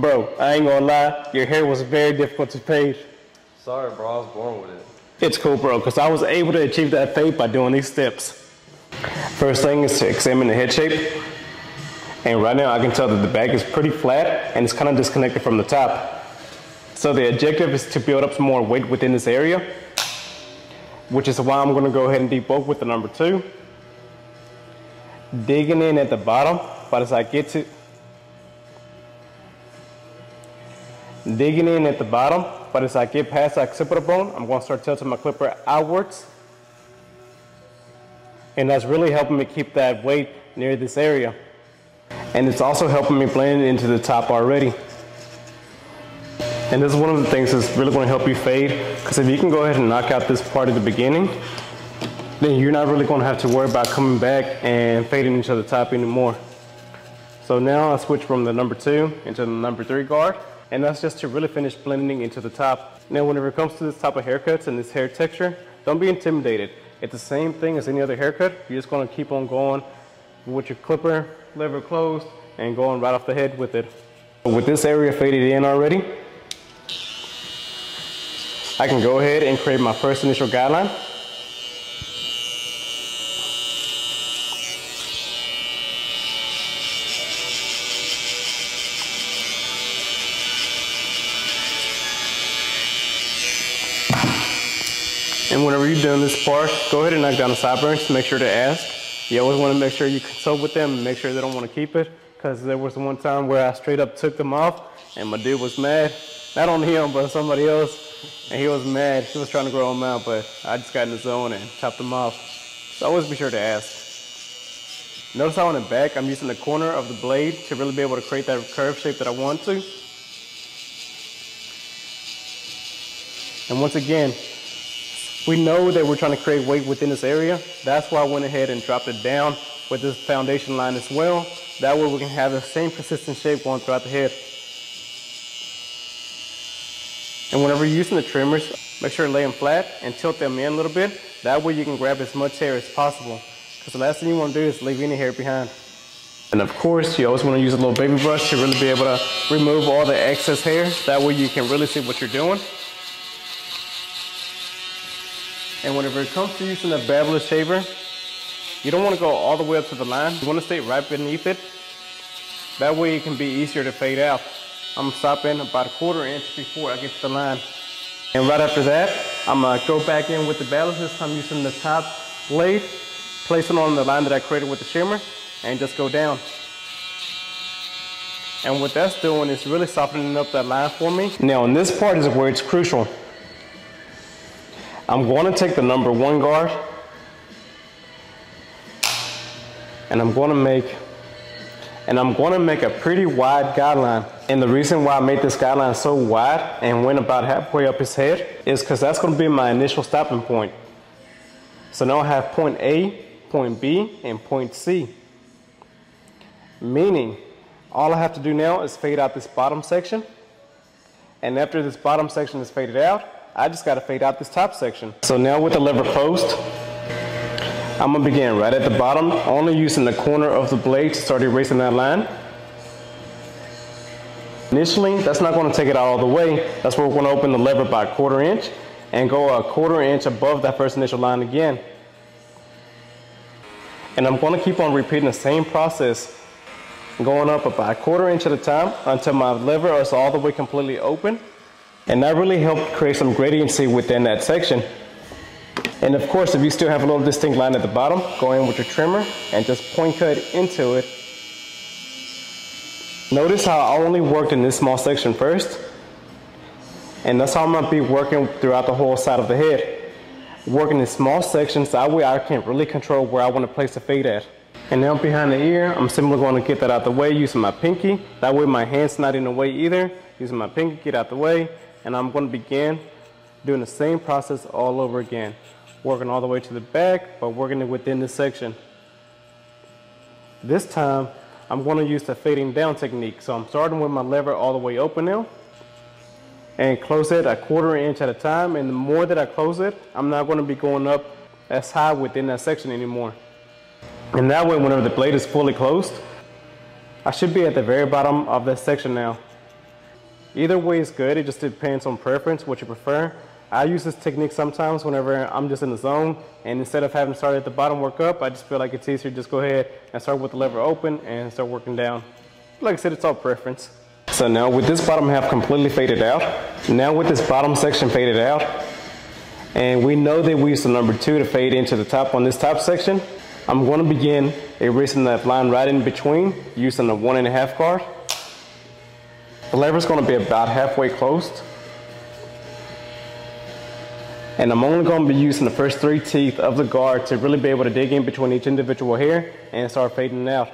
Bro, I ain't gonna lie, your hair was very difficult to fade. Sorry, bro. I was born with it. It's cool, bro, because I was able to achieve that fade by doing these steps. First thing is to examine the head shape. And right now I can tell that the back is pretty flat and it's kind of disconnected from the top. So the objective is to build up some more weight within this area, which is why I'm gonna go ahead and debulk with the number two. Digging in at the bottom, but as I get to, digging in at the bottom, but as I get past the occipital bone, I'm gonna start tilting my clipper outwards. And that's really helping me keep that weight near this area. And it's also helping me blend into the top already. And this is one of the things that's really gonna help you fade, because if you can go ahead and knock out this part at the beginning, then you're not really gonna have to worry about coming back and fading into the top anymore. So now I switch from the number two into the number three guard, and that's just to really finish blending into the top. Now whenever it comes to this type of haircuts and this hair texture, don't be intimidated. It's the same thing as any other haircut. You're just gonna keep on going with your clipper lever closed and going right off the head with it. With this area faded in already, I can go ahead and create my first initial guideline. And whenever you're doing this part, go ahead and knock down the sideburns. Make sure to ask. You always want to make sure you consult with them and make sure they don't want to keep it. Because there was one time where I straight up took them off and my dude was mad. Not on him, but somebody else. And he was mad. He was trying to grow them out, but I just got in the zone and chopped them off. So always be sure to ask. Notice how on the back, I'm using the corner of the blade to really be able to create that curve shape that I want to. And once again, we know that we're trying to create weight within this area. That's why I went ahead and dropped it down with this foundation line as well. That way we can have the same consistent shape going throughout the head. And whenever you're using the trimmers, make sure to lay them flat and tilt them in a little bit. That way you can grab as much hair as possible. Because the last thing you want to do is leave any hair behind. And of course, you always want to use a little baby brush to really be able to remove all the excess hair. That way you can really see what you're doing. And whenever it comes to using a bevel shaver, you don't want to go all the way up to the line. You want to stay right beneath it. That way it can be easier to fade out. I'm stopping about a quarter inch before I get to the line. And right after that, I'm gonna go back in with the bevel, this time using the top blade, place it on the line that I created with the trimmer, and just go down. And what that's doing is really softening up that line for me. Now, in this part is where it's crucial. I'm going to take the number one guard and I'm going to make and I'm going to make a pretty wide guideline. And the reason why I made this guideline so wide and went about halfway up his head is because that's going to be my initial stopping point. So now I have point A, point B, and point C. Meaning, all I have to do now is fade out this bottom section. And after this bottom section is faded out, I just gotta fade out this top section. So now with the lever post, I'm gonna begin right at the bottom, only using the corner of the blade to start erasing that line. Initially, that's not gonna take it out all the way. That's where we're gonna open the lever by a quarter inch and go a quarter inch above that first initial line again. And I'm gonna keep on repeating the same process, going up about a quarter inch at a time until my lever is all the way completely open. And that really helped create some gradiency within that section. And of course, if you still have a little distinct line at the bottom, go in with your trimmer and just point cut into it. Notice how I only worked in this small section first. And that's how I'm gonna be working throughout the whole side of the head. Working in small sections, that way I can really control where I wanna place the fade at. And now behind the ear, I'm simply gonna get that out the way using my pinky. That way my hand's not in the way either. Using my pinky, get out the way and I'm going to begin doing the same process all over again. Working all the way to the back, but working it within the section. This time, I'm going to use the fading down technique. So I'm starting with my lever all the way open now and close it a quarter inch at a time. And the more that I close it, I'm not going to be going up as high within that section anymore. And that way, whenever the blade is fully closed, I should be at the very bottom of that section now. Either way is good. It just depends on preference, what you prefer. I use this technique sometimes whenever I'm just in the zone and instead of having to start at the bottom work up, I just feel like it's easier to just go ahead and start with the lever open and start working down. Like I said, it's all preference. So now with this bottom half completely faded out, now with this bottom section faded out, and we know that we used the number two to fade into the top on this top section, I'm going to begin erasing that line right in between using the one and a half guard. The lever is going to be about halfway closed. And I'm only going to be using the first three teeth of the guard to really be able to dig in between each individual hair and start fading it out.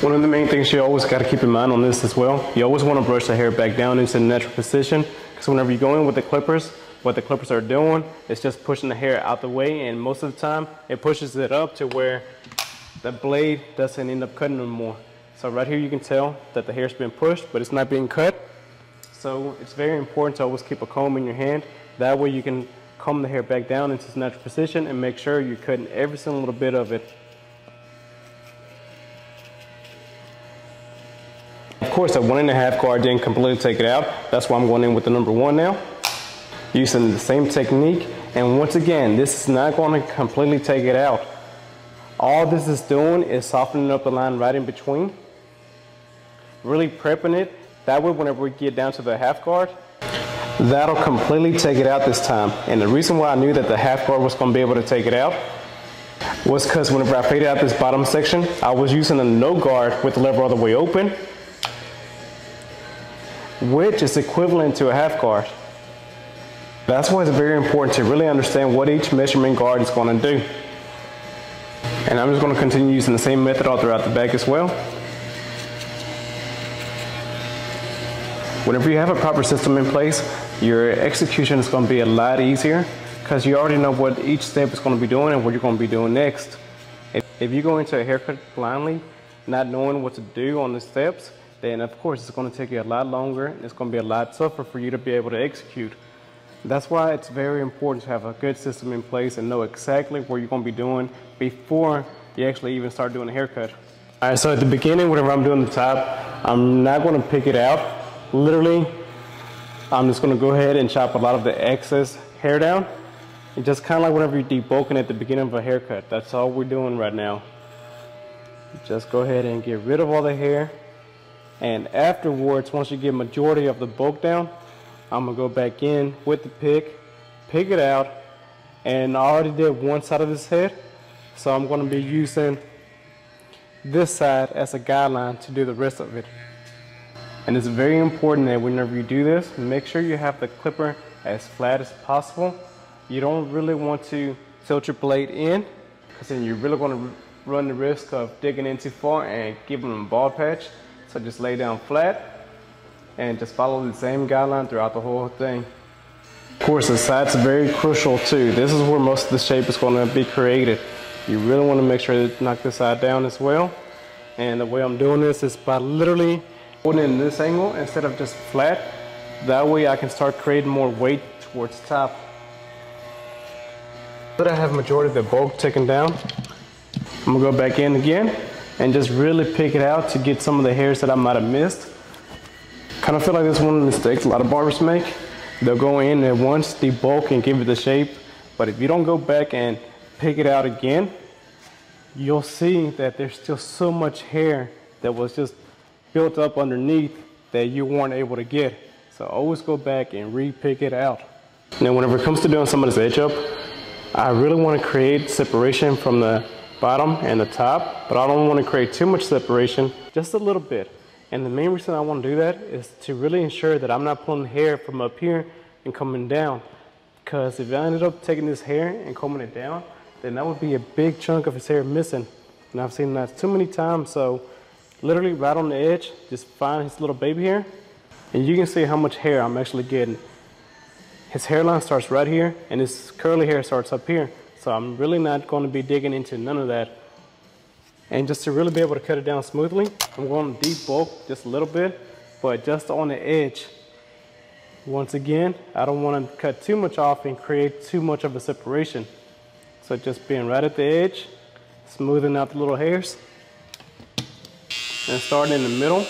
One of the main things you always got to keep in mind on this as well, you always want to brush the hair back down into the natural position because whenever you go in with the clippers, what the clippers are doing is just pushing the hair out the way and most of the time it pushes it up to where the blade doesn't end up cutting anymore. So right here you can tell that the hair's been pushed but it's not being cut. So it's very important to always keep a comb in your hand. That way you can comb the hair back down into its natural position and make sure you're cutting every single little bit of it. Of course, that one and a half guard didn't completely take it out. That's why I'm going in with the number one now. Using the same technique. And once again, this is not going to completely take it out. All this is doing is softening up the line right in between. Really prepping it that way, whenever we get down to the half guard, that'll completely take it out this time. And the reason why I knew that the half guard was going to be able to take it out was because whenever I faded out this bottom section, I was using a no guard with the lever all the way open, which is equivalent to a half guard. That's why it's very important to really understand what each measurement guard is going to do. And I'm just going to continue using the same method all throughout the back as well. Whenever you have a proper system in place, your execution is going to be a lot easier because you already know what each step is going to be doing and what you're going to be doing next. If, you go into a haircut blindly, not knowing what to do on the steps, then of course it's going to take you a lot longer and it's going to be a lot tougher for you to be able to execute. That's why it's very important to have a good system in place and know exactly what you're going to be doing before you actually even start doing a haircut. All right, so at the beginning, whenever I'm doing the top, I'm not going to pick it out literally, I'm just gonna go ahead and chop a lot of the excess hair down. And just kind of like whenever you're debulking at the beginning of a haircut. That's all we're doing right now. Just go ahead and get rid of all the hair. And afterwards, once you get majority of the bulk down, I'm gonna go back in with the pick, pick it out, and I already did one side of this head. So I'm gonna be using this side as a guideline to do the rest of it. And it's very important that whenever you do this, make sure you have the clipper as flat as possible. You don't really want to tilt your blade in because then you're really going to run the risk of digging in too far and giving them a bald patch. So just lay down flat and just follow the same guideline throughout the whole thing. Of course, the side's very crucial too. This is where most of the shape is going to be created. You really want to make sure to knock this side down as well. And the way I'm doing this is by literally In this angle instead of just flat. That way I can start creating more weight towards the top. But I have majority of the bulk taken down. I'm gonna go back in again and just really pick it out to get some of the hairs that I might have missed. Kind of feel like this one of the mistakes a lot of barbers make. They'll go in and once debulk and give it the shape, but if you don't go back and pick it out again, you'll see that there's still so much hair that was just built up underneath that you weren't able to get. So always go back and re-pick it out. Now whenever it comes to doing some of this edge up, I really want to create separation from the bottom and the top, but I don't want to create too much separation, just a little bit. And the main reason I want to do that is to really ensure that I'm not pulling hair from up here and coming down. Because if I ended up taking this hair and combing it down, then that would be a big chunk of his hair missing. And I've seen that too many times, so literally right on the edge, just find his little baby here. And you can see how much hair I'm actually getting. His hairline starts right here and his curly hair starts up here. So I'm really not going to be digging into none of that. And just to really be able to cut it down smoothly, I'm going to debulk just a little bit, but just on the edge. Once again, I don't want to cut too much off and create too much of a separation. So just being right at the edge, smoothing out the little hairs and starting in the middle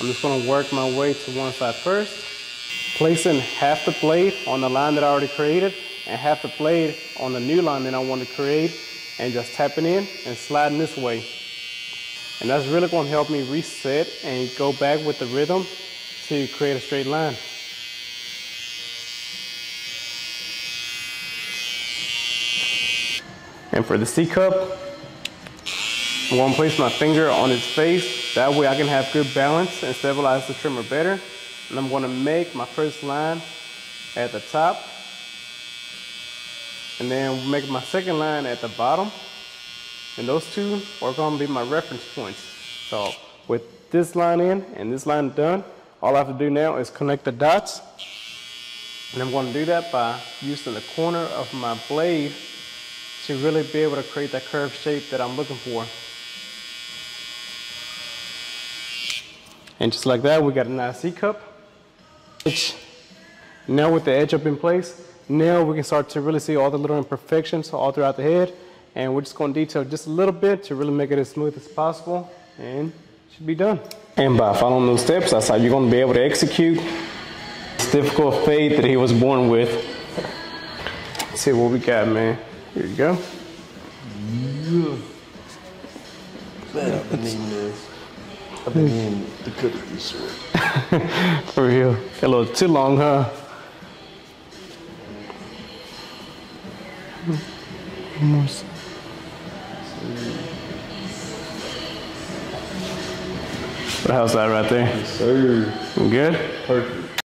I'm just gonna work my way to one side first, placing half the blade on the line that I already created and half the blade on the new line that I want to create and just tapping in and sliding this way. And that's really gonna help me reset and go back with the rhythm to create a straight line. And for the C cup, I'm gonna place my finger on its face. That way I can have good balance and stabilize the trimmer better. And I'm gonna make my first line at the top. And then make my second line at the bottom. And those two are gonna be my reference points. So with this line in and this line done, all I have to do now is connect the dots. And I'm gonna do that by using the corner of my blade to really be able to create that curved shape that I'm looking for. And just like that, we got a nice C cup. Now with the edge up in place, now we can start to really see all the little imperfections all throughout the head. And we're just gonna detail just a little bit to really make it as smooth as possible and should be done. And by following those steps, that's how you're gonna be able to execute this difficult fade that he was born with. Let's see what we got, man. Here you go. Man, I've this. To cut it this short. For real. Got a little too long, huh? But how's that right there? Sir. Good? Perfect.